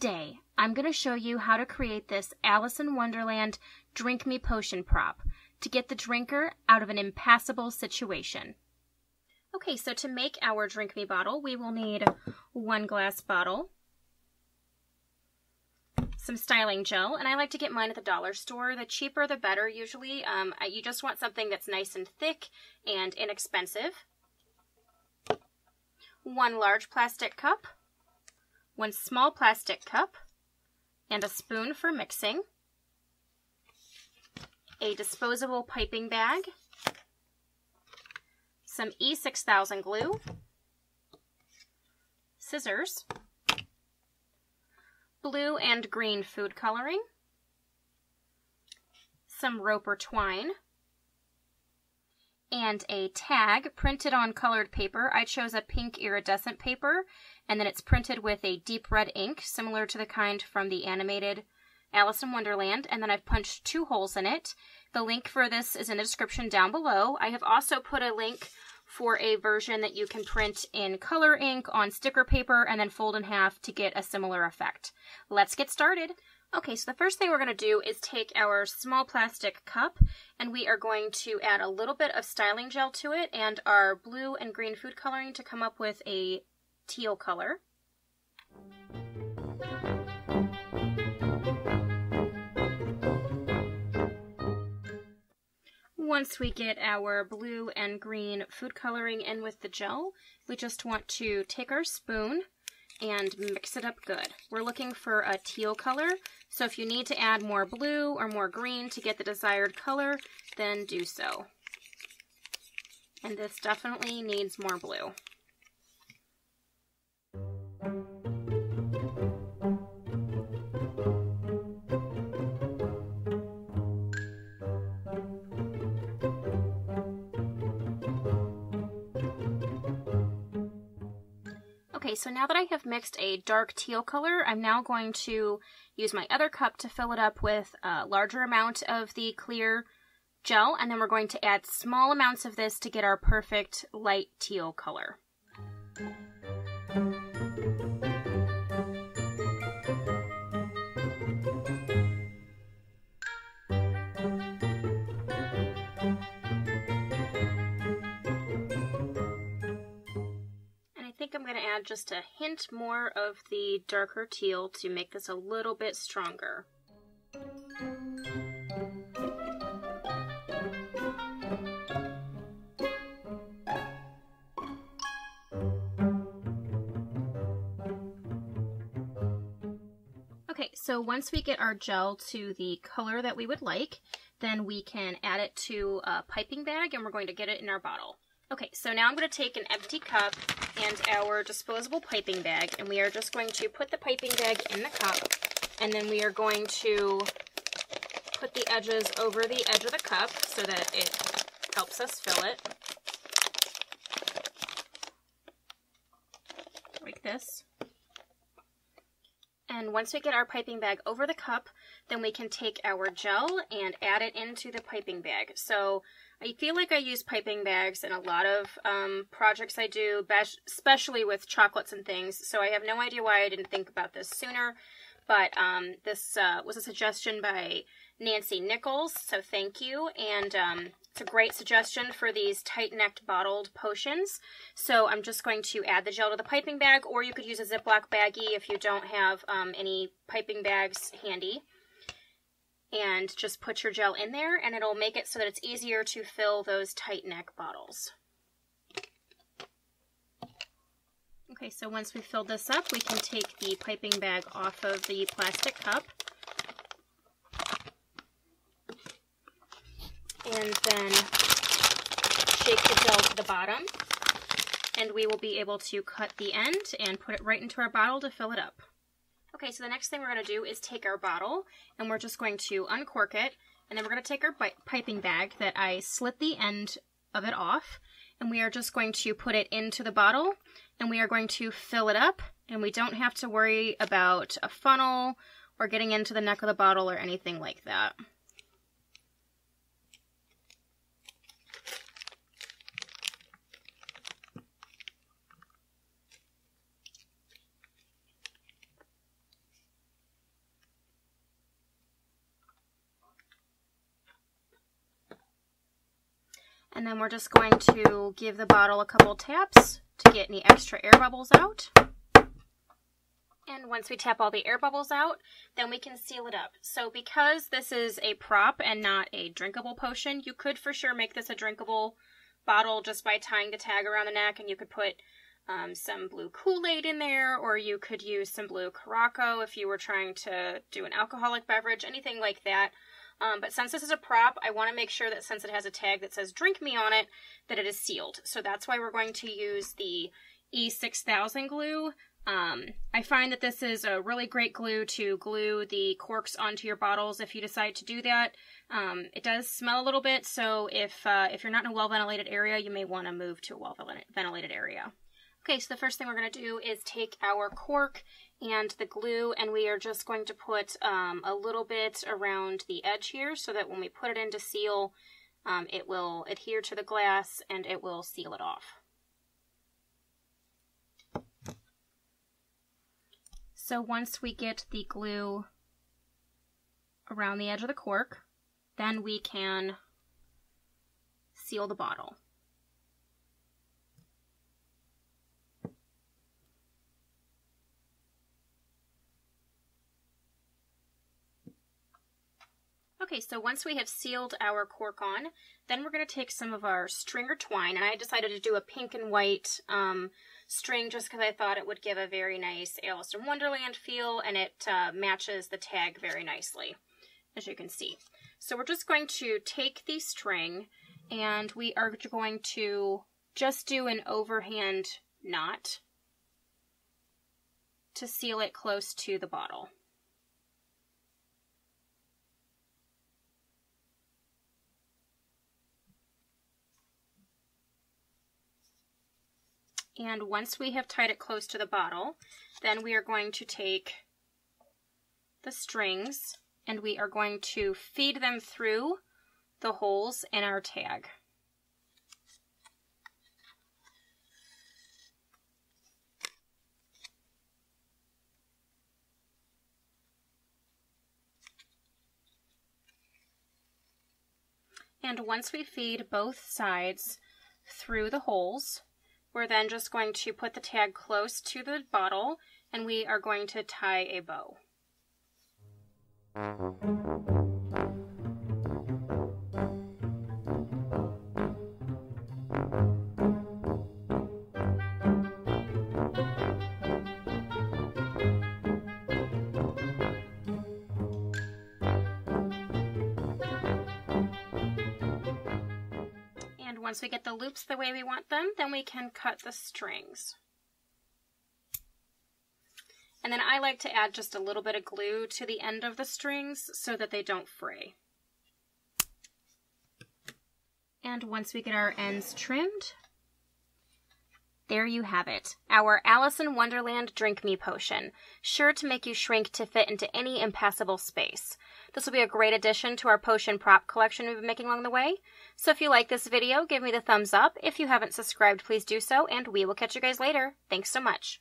Today, I'm going to show you how to create this Alice in Wonderland Drink Me Potion prop to get the drinker out of an impassable situation. Okay, so to make our Drink Me bottle, we will need one glass bottle, some styling gel, and I like to get mine at the dollar store. The cheaper the better usually. Um, you just want something that's nice and thick and inexpensive. One large plastic cup, one small plastic cup, and a spoon for mixing, a disposable piping bag, some E6000 glue, scissors, blue and green food coloring, some rope or twine, and a tag printed on colored paper. I chose a pink iridescent paper, and then it's printed with a deep red ink, similar to the kind from the animated Alice in Wonderland, and then I've punched two holes in it. The link for this is in the description down below. I have also put a link for a version that you can print in color ink on sticker paper and then fold in half to get a similar effect. Let's get started. Okay, so the first thing we're going to do is take our small plastic cup and we are going to add a little bit of styling gel to it and our blue and green food coloring to come up with a teal color. Once we get our blue and green food coloring in with the gel, we just want to take our spoon and mix it up good. We're looking for a teal color, so if you need to add more blue or more green to get the desired color, then do so. And this definitely needs more blue. Okay, so now that I have mixed a dark teal color, I'm now going to use my other cup to fill it up with a larger amount of the clear gel, and then we're going to add small amounts of this to get our perfect light teal color. Add just a hint more of the darker teal to make this a little bit stronger. Okay, so once we get our gel to the color that we would like, then we can add it to a piping bag and we're going to get it in our bottle. Okay, so now I'm going to take an empty cup and our disposable piping bag, and we are just going to put the piping bag in the cup, and then we are going to put the edges over the edge of the cup so that it helps us fill it. Like this. And once we get our piping bag over the cup, then we can take our gel and add it into the piping bag. So I feel like I use piping bags in a lot of um, projects I do, especially with chocolates and things. So I have no idea why I didn't think about this sooner. But um, this uh, was a suggestion by Nancy Nichols, so thank you. And um, it's a great suggestion for these tight-necked bottled potions. So I'm just going to add the gel to the piping bag, or you could use a Ziploc baggie if you don't have um, any piping bags handy and just put your gel in there and it'll make it so that it's easier to fill those tight neck bottles. Okay, so once we've filled this up, we can take the piping bag off of the plastic cup. And then shake the gel to the bottom. And we will be able to cut the end and put it right into our bottle to fill it up. Okay, so the next thing we're going to do is take our bottle and we're just going to uncork it and then we're going to take our piping bag that I slit the end of it off and we are just going to put it into the bottle and we are going to fill it up and we don't have to worry about a funnel or getting into the neck of the bottle or anything like that. And then we're just going to give the bottle a couple taps to get any extra air bubbles out. And once we tap all the air bubbles out, then we can seal it up. So because this is a prop and not a drinkable potion, you could for sure make this a drinkable bottle just by tying the tag around the neck and you could put um, some blue Kool-Aid in there or you could use some blue Curaçao if you were trying to do an alcoholic beverage, anything like that. Um, but since this is a prop, I want to make sure that since it has a tag that says drink me on it, that it is sealed. So that's why we're going to use the E6000 glue. Um, I find that this is a really great glue to glue the corks onto your bottles if you decide to do that. Um, it does smell a little bit, so if, uh, if you're not in a well-ventilated area, you may want to move to a well-ventilated area. Okay, so the first thing we're going to do is take our cork and the glue and we are just going to put um, a little bit around the edge here so that when we put it in to seal, um, it will adhere to the glass and it will seal it off. So once we get the glue around the edge of the cork, then we can seal the bottle. Okay, so once we have sealed our cork on, then we're going to take some of our string or twine, and I decided to do a pink and white um, string just because I thought it would give a very nice Alice in Wonderland feel and it uh, matches the tag very nicely, as you can see. So we're just going to take the string and we are going to just do an overhand knot to seal it close to the bottle. And once we have tied it close to the bottle, then we are going to take the strings and we are going to feed them through the holes in our tag. And once we feed both sides through the holes, we're then just going to put the tag close to the bottle and we are going to tie a bow. Once we get the loops the way we want them, then we can cut the strings. And then I like to add just a little bit of glue to the end of the strings so that they don't fray. And once we get our ends trimmed, there you have it, our Alice in Wonderland Drink Me potion, sure to make you shrink to fit into any impassable space. This will be a great addition to our potion prop collection we've been making along the way. So if you like this video, give me the thumbs up. If you haven't subscribed, please do so, and we will catch you guys later. Thanks so much.